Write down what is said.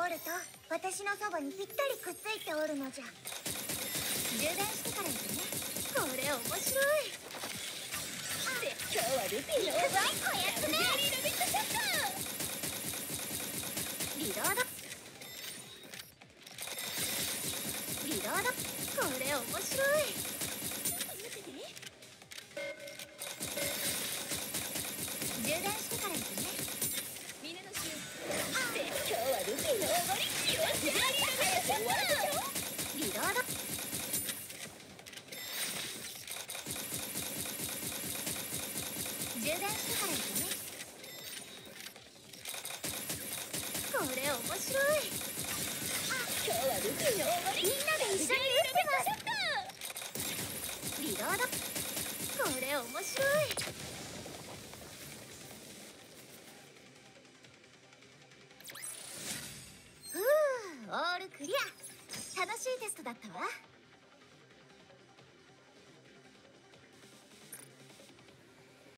ボルト私のそばにぴったりくっついておるのじゃ。充電してから行くね。これ面白い。で今日はルピーの？やばいこやつねリーラビットショットリロード。リロード。これ面白い。トちょっと見せて充電してから行くね。充電してから行くね。これ面白い。今日はルピーのおごり。みんなで一緒に打ってますリロード。これ面白い。オールクリア。楽しいテストだったわ